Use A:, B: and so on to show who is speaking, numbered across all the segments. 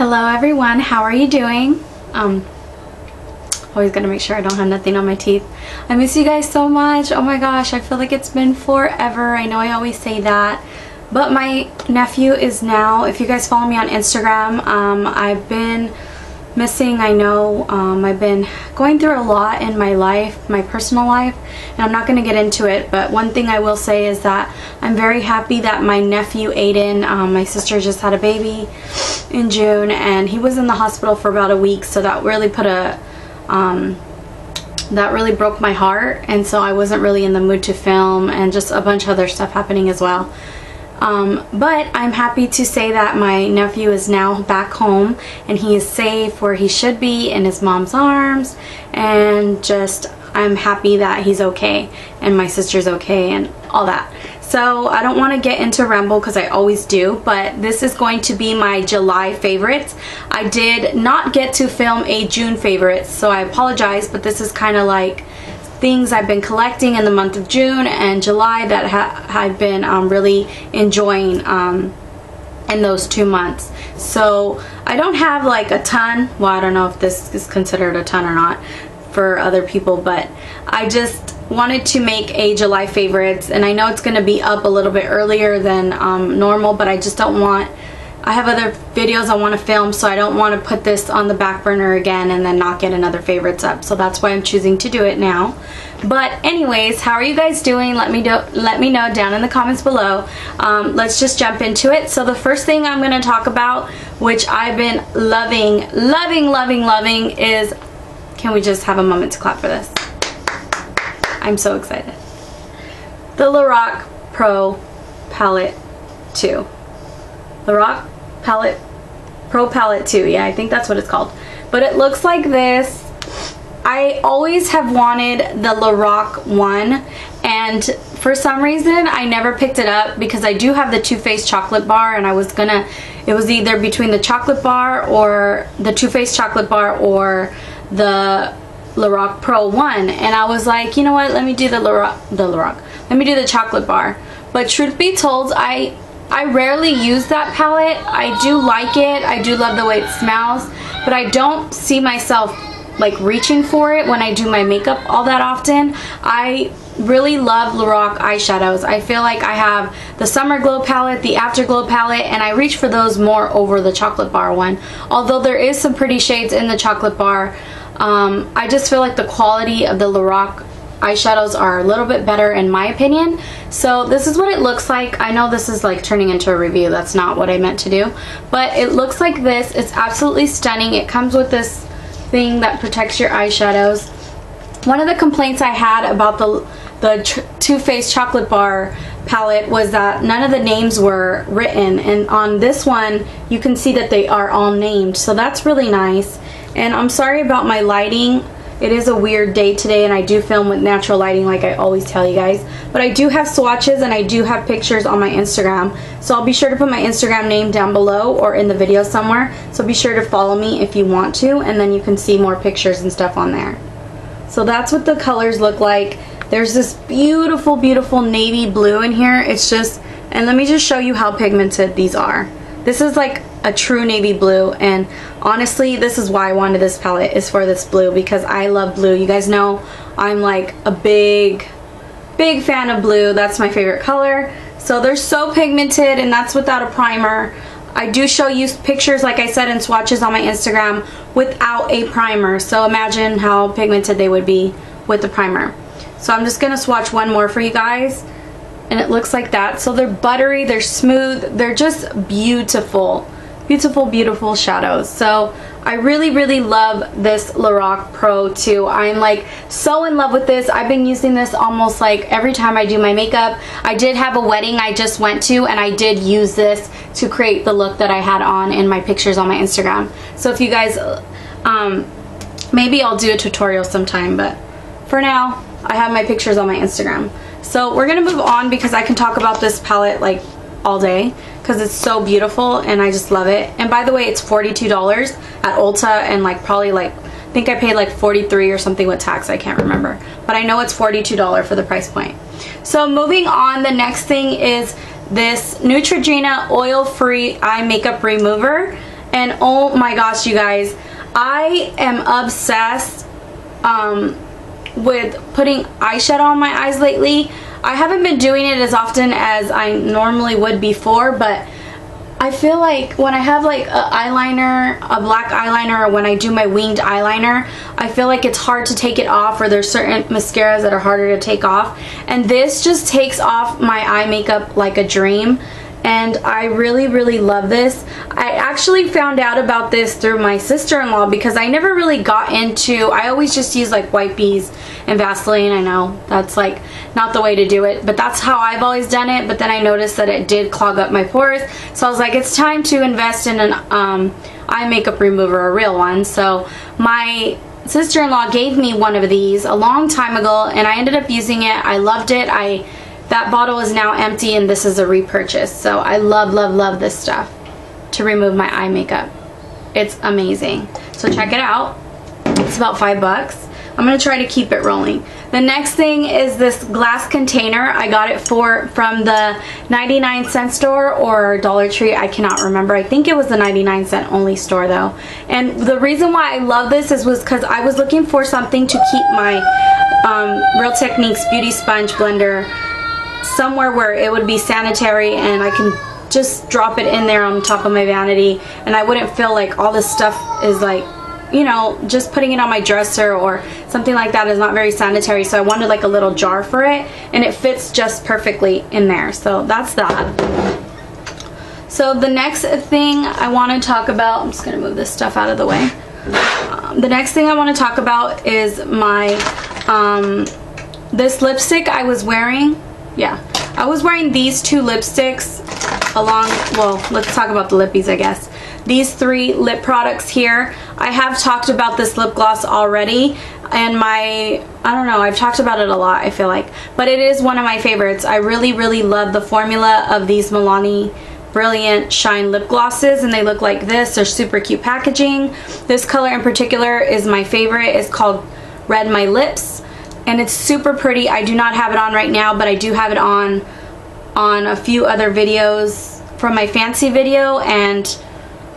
A: Hello everyone, how are you doing? Um, always gotta make sure I don't have nothing on my teeth. I miss you guys so much. Oh my gosh, I feel like it's been forever. I know I always say that. But my nephew is now, if you guys follow me on Instagram, um, I've been missing, I know. Um, I've been going through a lot in my life, my personal life, and I'm not going to get into it, but one thing I will say is that I'm very happy that my nephew Aiden, um, my sister just had a baby in June, and he was in the hospital for about a week, so that really put a, um, that really broke my heart, and so I wasn't really in the mood to film, and just a bunch of other stuff happening as well. Um, but I'm happy to say that my nephew is now back home and he is safe where he should be in his mom's arms and just I'm happy that he's okay and my sister's okay and all that. So I don't want to get into ramble because I always do, but this is going to be my July favorites. I did not get to film a June favorites, so I apologize, but this is kind of like things I've been collecting in the month of June and July that ha I've been um, really enjoying um, in those two months. So I don't have like a ton, well I don't know if this is considered a ton or not for other people, but I just wanted to make a July favorites and I know it's going to be up a little bit earlier than um, normal, but I just don't want I have other videos I want to film so I don't want to put this on the back burner again and then not get another favorites up. So that's why I'm choosing to do it now. But anyways how are you guys doing? Let me do let me know down in the comments below. Um, let's just jump into it. So the first thing I'm to talk about which I've been loving loving loving loving is can we just have a moment to clap for this I'm so excited the Lorac Pro Palette 2 Lorac Palette Pro Palette 2. Yeah, I think that's what it's called. But it looks like this. I always have wanted the Lorac one and for some reason I never picked it up because I do have the Too Faced chocolate bar and I was gonna it was either between the chocolate bar or the Too Faced chocolate bar or the Lorac Pro 1 and I was like you know what let me do the Lorac the Lorac let me do the chocolate bar but truth be told I I rarely use that palette. I do like it. I do love the way it smells. But I don't see myself like reaching for it when I do my makeup all that often. I really love Lorac eyeshadows. I feel like I have the Summer Glow palette, the Afterglow palette, and I reach for those more over the chocolate bar one. Although there is some pretty shades in the chocolate bar, um, I just feel like the quality of the Lorac eyeshadows are a little bit better in my opinion. So this is what it looks like. I know this is like turning into a review. That's not what I meant to do. But it looks like this. It's absolutely stunning. It comes with this thing that protects your eyeshadows. One of the complaints I had about the, the Too Faced Chocolate Bar palette was that none of the names were written. And on this one, you can see that they are all named. So that's really nice. And I'm sorry about my lighting. It is a weird day today and I do film with natural lighting like I always tell you guys. But I do have swatches and I do have pictures on my Instagram. So I'll be sure to put my Instagram name down below or in the video somewhere. So be sure to follow me if you want to and then you can see more pictures and stuff on there. So that's what the colors look like. There's this beautiful, beautiful navy blue in here. It's just, and let me just show you how pigmented these are. This is like a true navy blue and honestly this is why I wanted this palette is for this blue because I love blue. You guys know I'm like a big big fan of blue. That's my favorite color. So they're so pigmented and that's without a primer. I do show you pictures like I said in swatches on my Instagram without a primer. So imagine how pigmented they would be with the primer. So I'm just to swatch one more for you guys and it looks like that. So they're buttery, they're smooth, they're just beautiful beautiful, beautiful shadows. So I really, really love this Lorac Pro 2. I'm like so in love with this. I've been using this almost like every time I do my makeup. I did have a wedding I just went to and I did use this to create the look that I had on in my pictures on my Instagram. So if you guys, um, maybe I'll do a tutorial sometime, but for now, I have my pictures on my Instagram. So we're going to move on because I can talk about this palette like all day because it's so beautiful and I just love it. And by the way, it's $42 at Ulta and like probably like, I think I paid like 43 or something with tax, I can't remember. But I know it's $42 for the price point. So moving on, the next thing is this Neutrogena oil-free eye makeup remover. And oh my gosh, you guys, I am obsessed um, with putting eyeshadow on my eyes lately. I haven't been doing it as often as I normally would before, but I feel like when I have like a eyeliner, a black eyeliner, or when I do my winged eyeliner, I feel like it's hard to take it off or there's certain mascaras that are harder to take off. And this just takes off my eye makeup like a dream and I really really love this. I actually found out about this through my sister-in-law because I never really got into, I always just use like white bees and Vaseline. I know that's like not the way to do it, but that's how I've always done it. But then I noticed that it did clog up my pores. So I was like, it's time to invest in an um, eye makeup remover, a real one. So my sister-in-law gave me one of these a long time ago and I ended up using it. I loved it. I that bottle is now empty and this is a repurchase. So I love, love, love this stuff to remove my eye makeup. It's amazing. So check it out. It's about five bucks. I'm going to try to keep it rolling. The next thing is this glass container. I got it for from the 99 cent store or Dollar Tree. I cannot remember. I think it was the 99 cent only store though. And the reason why I love this is was because I was looking for something to keep my um, Real Techniques Beauty Sponge Blender somewhere where it would be sanitary and I can just drop it in there on top of my vanity and I wouldn't feel like all this stuff is like you know just putting it on my dresser or something like that is not very sanitary. So I wanted like a little jar for it and it fits just perfectly in there. So that's that. So the next thing I want to talk about I'm just gonna move this stuff out of the way. Um, the next thing I want to talk about is my um, this lipstick I was wearing yeah. I was wearing these two lipsticks along, well, let's talk about the lippies, I guess. These three lip products here. I have talked about this lip gloss already and my, I don't know, I've talked about it a lot, I feel like. But it is one of my favorites. I really, really love the formula of these Milani Brilliant Shine lip glosses and they look like this. They're super cute packaging. This color in particular is my favorite. It's called Red My Lips and it's super pretty. I do not have it on right now, but I do have it on on a few other videos from my fancy video and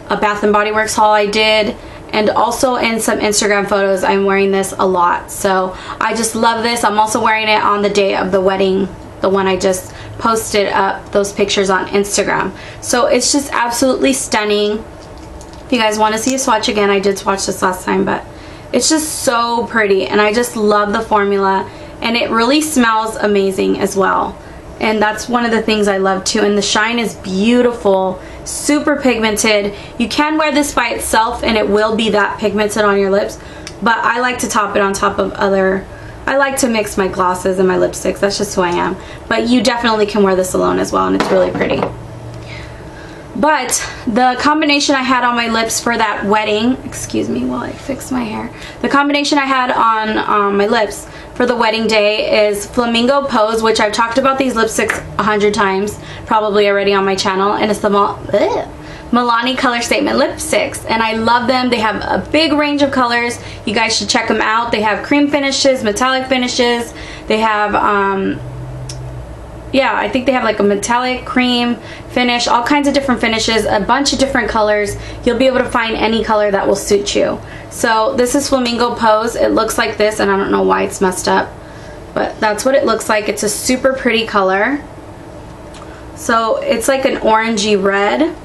A: a Bath & Body Works haul I did. And also in some Instagram photos I'm wearing this a lot. So I just love this. I'm also wearing it on the day of the wedding the one I just posted up those pictures on Instagram. So it's just absolutely stunning. If you guys want to see a swatch again I did swatch this last time but it's just so pretty and I just love the formula and it really smells amazing as well. And that's one of the things I love too. And the shine is beautiful, super pigmented. You can wear this by itself and it will be that pigmented on your lips. But I like to top it on top of other I like to mix my glosses and my lipsticks. That's just who I am. But you definitely can wear this alone as well and it's really pretty. But the combination I had on my lips for that wedding, excuse me while I fix my hair. The combination I had on um, my lips for the wedding day is Flamingo Pose, which I've talked about these lipsticks a hundred times, probably already on my channel, and it's the Milani Color Statement lipsticks, and I love them. They have a big range of colors. You guys should check them out. They have cream finishes, metallic finishes. They have um, yeah, I think they have like a metallic cream finish, all kinds of different finishes, a bunch of different colors. You'll be able to find any color that will suit you. So this is Flamingo Pose. It looks like this, and I don't know why it's messed up, but that's what it looks like. It's a super pretty color. So it's like an orangey red.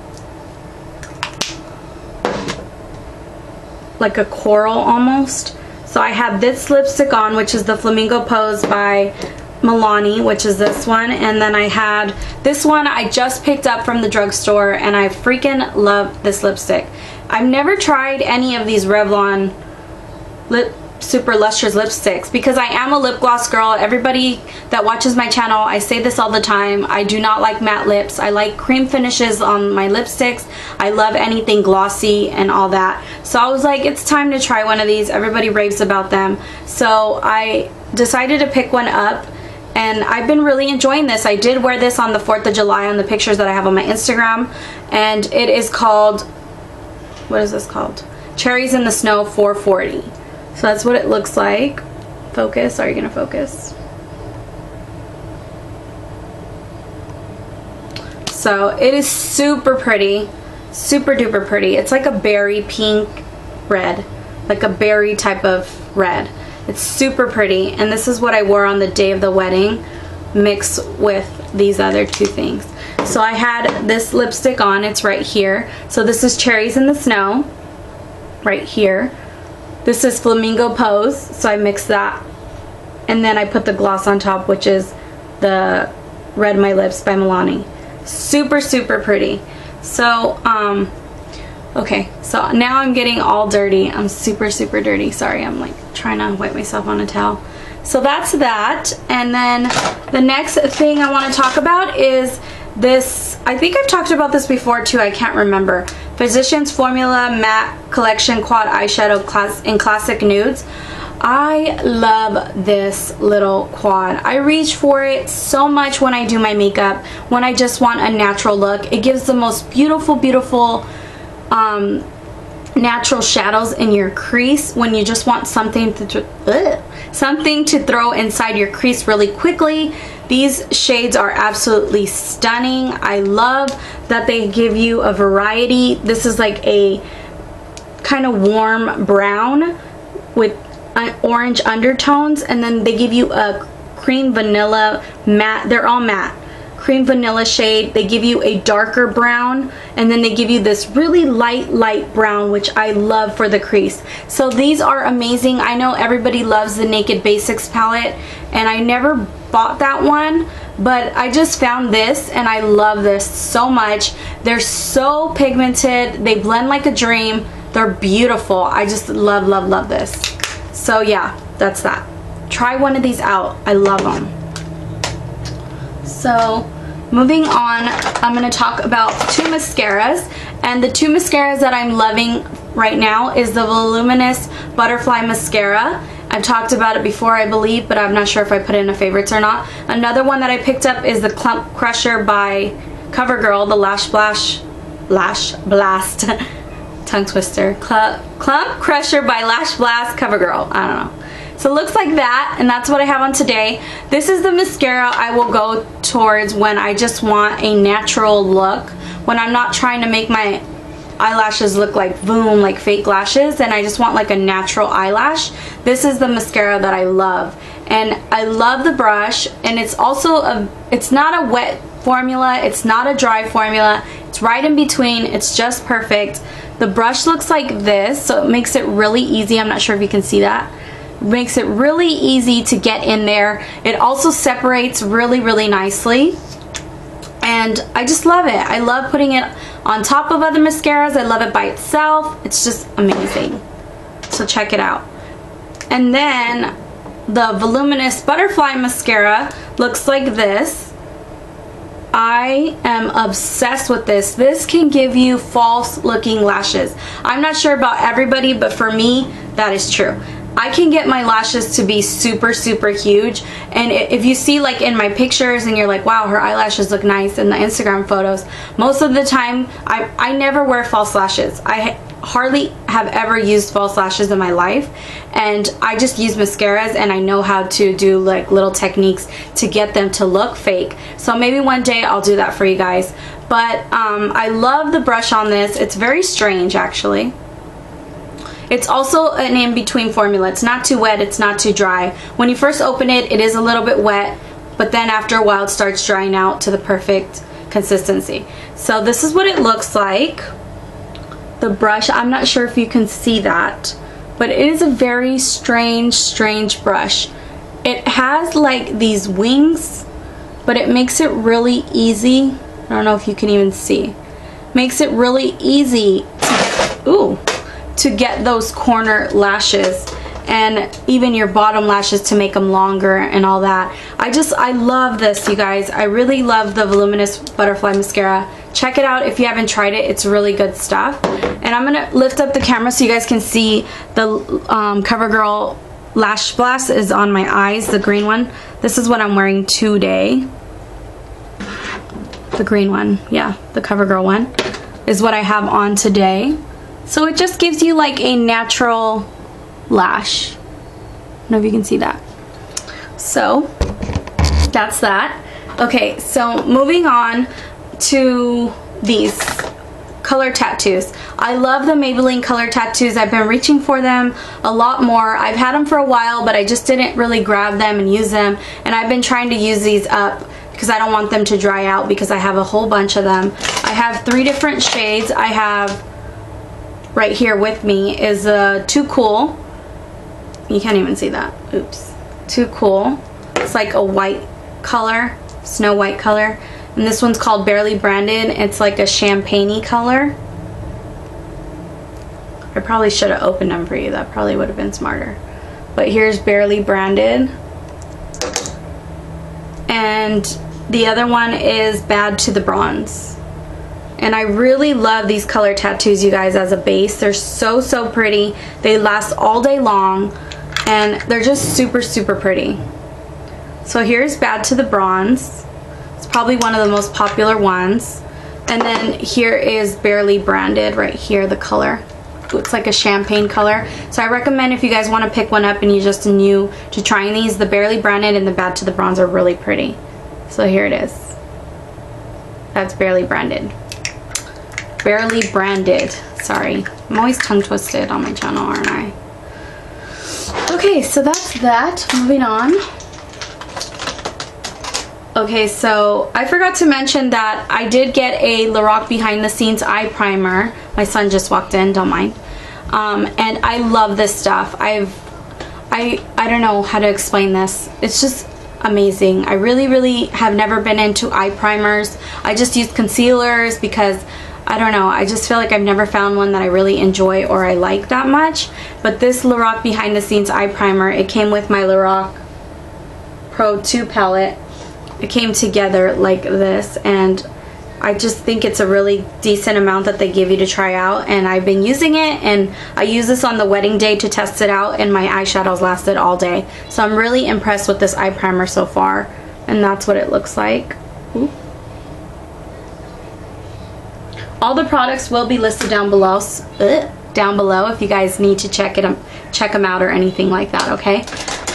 A: Like a coral almost. So I have this lipstick on, which is the Flamingo Pose by Milani, which is this one. And then I had this one I just picked up from the drugstore and I freaking love this lipstick. I've never tried any of these Revlon lip super lustrous lipsticks because I am a lip gloss girl. Everybody that watches my channel, I say this all the time. I do not like matte lips. I like cream finishes on my lipsticks. I love anything glossy and all that. So I was like, it's time to try one of these. Everybody raves about them. So I decided to pick one up and I've been really enjoying this. I did wear this on the 4th of July on the pictures that I have on my Instagram and it is called, what is this called? Cherries in the Snow 440. So that's what it looks like. Focus, are you gonna focus? So it is super pretty. Super duper pretty. It's like a berry pink red. Like a berry type of red. It's super pretty. And this is what I wore on the day of the wedding mixed with these other two things. So I had this lipstick on. It's right here. So this is Cherries in the Snow. Right here. This is Flamingo Pose. So I mixed that. And then I put the gloss on top, which is the Red My Lips by Milani. Super, super pretty. So, um, okay. So now I'm getting all dirty. I'm super, super dirty. Sorry, I'm like trying to wipe myself on a towel. So that's that. And then the next thing I want to talk about is this, I think I've talked about this before too, I can't remember. Physicians Formula Matte Collection Quad Eyeshadow class in Classic Nudes. I love this little quad. I reach for it so much when I do my makeup, when I just want a natural look. It gives the most beautiful, beautiful um, natural shadows in your crease when you just want something to ugh, something to throw inside your crease really quickly. These shades are absolutely stunning. I love that they give you a variety. This is like a kind of warm brown with orange undertones and then they give you a cream vanilla matte they're all matte cream vanilla shade. They give you a darker brown and then they give you this really light light brown which I love for the crease. So these are amazing. I know everybody loves the Naked Basics palette and I never bought that one but I just found this and I love this so much. They're so pigmented. They blend like a dream. They're beautiful. I just love love love this. So yeah, that's that. Try one of these out. I love them. So moving on, I'm going to talk about two mascaras. And the two mascaras that I'm loving right now is the Voluminous Butterfly Mascara. I've talked about it before, I believe, but I'm not sure if I put it in a favorites or not. Another one that I picked up is the Clump Crusher by CoverGirl, the Lash Blast, Lash Blast tongue twister. Cl Clump Crusher by Lash Blast CoverGirl. I don't know. So it looks like that, and that's what I have on today. This is the mascara I will go towards when I just want a natural look. When I'm not trying to make my eyelashes look like boom, like fake lashes, and I just want like a natural eyelash. This is the mascara that I love. And I love the brush, and it's also a, it's not a wet formula, it's not a dry formula, it's right in between, it's just perfect. The brush looks like this, so it makes it really easy. I'm not sure if you can see that. Makes it really easy to get in there. It also separates really, really nicely. And I just love it. I love putting it on top of other mascaras. I love it by itself. It's just amazing. So check it out. And then the Voluminous Butterfly Mascara looks like this. I am obsessed with this. This can give you false looking lashes. I'm not sure about everybody, but for me, that is true. I can get my lashes to be super, super huge. And if you see like in my pictures and you're like, wow, her eyelashes look nice in the Instagram photos, most of the time, I, I never wear false lashes. I hardly have ever used false lashes in my life. And I just use mascaras and I know how to do like little techniques to get them to look fake. So maybe one day I'll do that for you guys. But um, I love the brush on this. It's very strange actually it's also an in-between formula it's not too wet it's not too dry when you first open it it is a little bit wet but then after a while it starts drying out to the perfect consistency so this is what it looks like the brush. I'm not sure if you can see that, but it is a very strange, strange brush. It has like these wings, but it makes it really easy. I don't know if you can even see. Makes it really easy ooh, to get those corner lashes and even your bottom lashes to make them longer and all that. I just, I love this, you guys. I really love the Voluminous Butterfly Mascara. Check it out if you haven't tried it. It's really good stuff. And I'm going to lift up the camera so you guys can see the um, CoverGirl Lash Blast is on my eyes, the green one. This is what I'm wearing today. The green one, yeah, the CoverGirl one is what I have on today. So it just gives you like a natural lash. I don't know if you can see that. So that's that. Okay, so moving on to these color tattoos. I love the Maybelline color tattoos. I've been reaching for them a lot more. I've had them for a while, but I just didn't really grab them and use them. And I've been trying to use these up because I don't want them to dry out because I have a whole bunch of them. I have three different shades. I have right here with me is a Too Cool. You can't even see that. Oops. Too Cool. It's like a white color, snow white color. And this one's called Barely Branded. It's like a champagne color. I probably should have opened them for you. That probably would have been smarter. But here's Barely Branded. And the other one is Bad to the Bronze. And I really love these color tattoos, you guys, as a base. They're so, so pretty. They last all day long. And they're just super, super pretty. So here's Bad to the Bronze. It's probably one of the most popular ones. And then here is Barely Branded right here, the color. Looks like a champagne color. So I recommend if you guys want to pick one up and you're just new to trying these, the Barely Branded and the Bad to the Bronze are really pretty. So here it is. That's Barely Branded. Barely Branded. Sorry. I'm always tongue twisted on my channel, aren't I? Okay, so that's that. Moving on. Okay, so I forgot to mention that I did get a Lorac Behind the Scenes Eye Primer. My son just walked in, don't mind. Um, and I love this stuff. I've, I, I don't know how to explain this. It's just amazing. I really, really have never been into eye primers. I just use concealers because I don't know, I just feel like I've never found one that I really enjoy or I like that much. But this Lorac Behind the Scenes Eye Primer, it came with my Lorac Pro 2 palette it came together like this and I just think it's a really decent amount that they give you to try out and I've been using it and I used this on the wedding day to test it out and my eyeshadows lasted all day. So I'm really impressed with this eye primer so far and that's what it looks like. All the products will be listed down below, uh, down below if you guys need to check it check them out or anything like that, okay?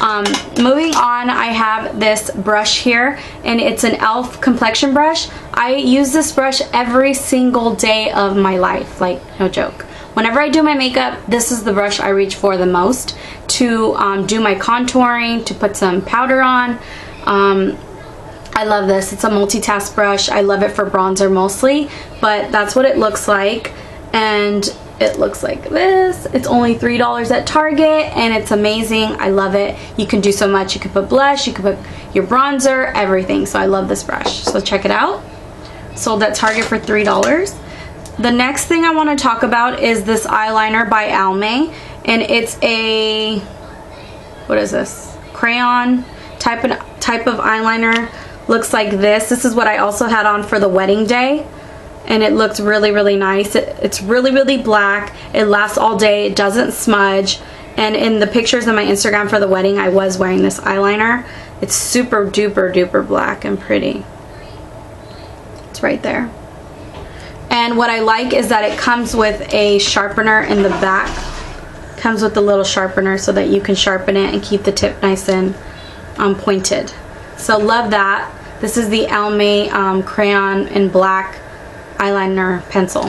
A: Um, moving on, I have this brush here, and it's an e.l.f. complexion brush. I use this brush every single day of my life, like, no joke. Whenever I do my makeup, this is the brush I reach for the most to um, do my contouring, to put some powder on. Um, I love this. It's a multitask brush. I love it for bronzer mostly, but that's what it looks like. And it looks like this. It's only $3 at Target and it's amazing. I love it. You can do so much. You can put blush, you can put your bronzer, everything. So I love this brush. So check it out. Sold at Target for $3. The next thing I want to talk about is this eyeliner by Almay. And it's a, what is this? Crayon type of, type of eyeliner. Looks like this. This is what I also had on for the wedding day and it looks really really nice. It, it's really really black. It lasts all day. It doesn't smudge. And in the pictures on my Instagram for the wedding I was wearing this eyeliner. It's super duper duper black and pretty. It's right there. And what I like is that it comes with a sharpener in the back. Comes with a little sharpener so that you can sharpen it and keep the tip nice and um, pointed so love that this is the Almay um, crayon in black eyeliner pencil,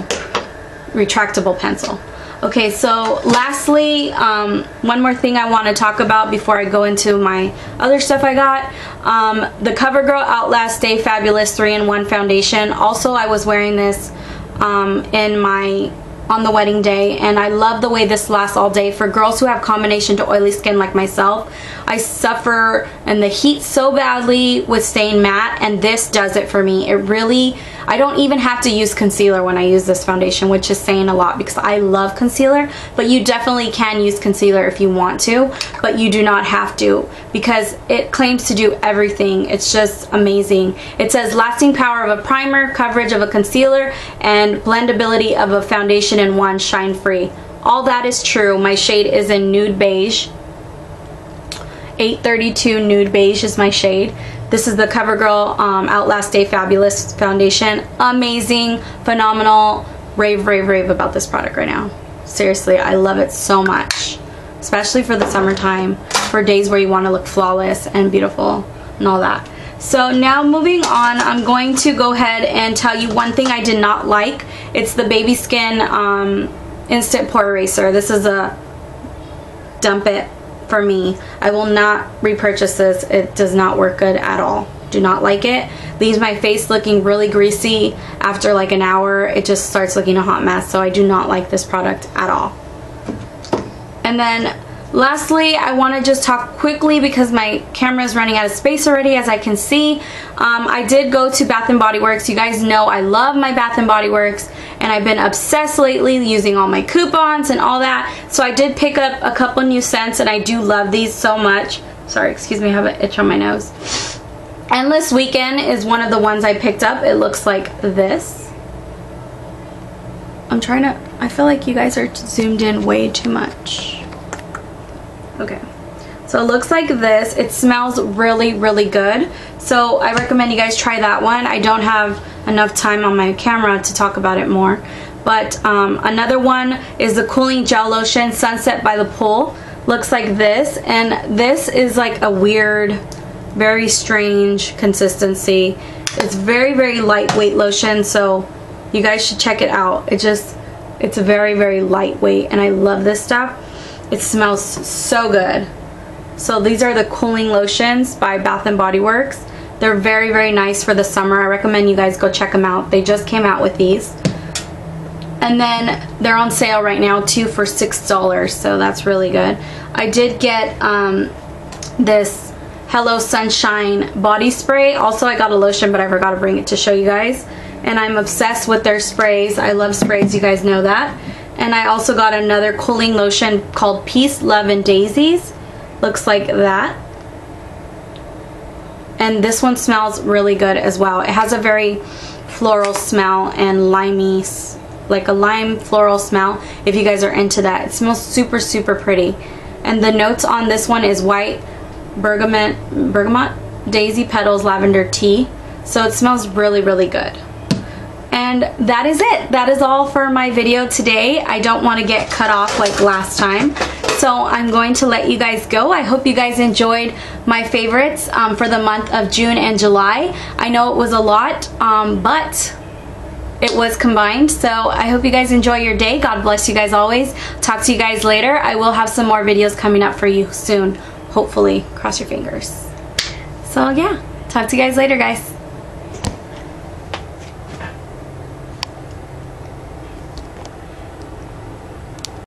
A: retractable pencil. Okay, so lastly, um, one more thing I want to talk about before I go into my other stuff I got. Um, the CoverGirl Outlast Stay Fabulous 3-in-1 Foundation. Also, I was wearing this um, in my on the wedding day and I love the way this lasts all day. For girls who have combination to oily skin like myself I suffer in the heat so badly with staying matte and this does it for me. It really I don't even have to use concealer when I use this foundation, which is saying a lot because I love concealer, but you definitely can use concealer if you want to, but you do not have to because it claims to do everything. It's just amazing. It says lasting power of a primer, coverage of a concealer, and blendability of a foundation in one shine free. All that is true. My shade is in nude beige. 832 nude beige is my shade. This is the CoverGirl um, Outlast Stay Fabulous Foundation. Amazing, phenomenal, rave, rave, rave about this product right now. Seriously, I love it so much. Especially for the summertime, for days where you want to look flawless and beautiful and all that. So now moving on, I'm going to go ahead and tell you one thing I did not like. It's the Baby Skin um, Instant Pore Eraser. This is a dump it for me. I will not repurchase this. It does not work good at all. Do not like it. Leaves my face looking really greasy. After like an hour, it just starts looking a hot mess. So I do not like this product at all. And then Lastly, I want to just talk quickly because my camera is running out of space already as I can see. Um, I did go to Bath & Body Works. You guys know I love my Bath & Body Works and I've been obsessed lately using all my coupons and all that. So I did pick up a couple new scents and I do love these so much. Sorry, excuse me, I have an itch on my nose. Endless Weekend is one of the ones I picked up. It looks like this. I'm trying to, I feel like you guys are zoomed in way too much. Okay. So it looks like this. It smells really, really good. So I recommend you guys try that one. I don't have enough time on my camera to talk about it more. But um, another one is the Cooling Gel Lotion Sunset by the Pool. Looks like this. And this is like a weird, very strange consistency. It's very, very lightweight lotion. So you guys should check it out. It just, it's very, very lightweight. And I love this stuff. It smells so good. So these are the cooling lotions by Bath & Body Works. They're very, very nice for the summer. I recommend you guys go check them out. They just came out with these. And then they're on sale right now too for $6, so that's really good. I did get um, this Hello Sunshine body spray. Also, I got a lotion, but I forgot to bring it to show you guys. And I'm obsessed with their sprays. I love sprays, you guys know that. And I also got another cooling lotion called Peace, Love, and Daisies. Looks like that. And this one smells really good as well. It has a very floral smell and limey, like a lime floral smell if you guys are into that. It smells super, super pretty. And the notes on this one is white, bergamot, bergamot, daisy petals, lavender tea. So it smells really, really good. And that is it. That is all for my video today. I don't want to get cut off like last time. So I'm going to let you guys go. I hope you guys enjoyed my favorites um, for the month of June and July. I know it was a lot, um, but it was combined. So I hope you guys enjoy your day. God bless you guys always. Talk to you guys later. I will have some more videos coming up for you soon. Hopefully. Cross your fingers. So yeah, talk to you guys later guys.